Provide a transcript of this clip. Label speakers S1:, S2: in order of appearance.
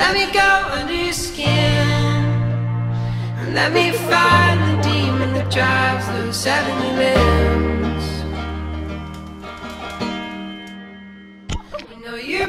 S1: Let me go under your skin. Let me find the demon that drives those seven limbs. You know you.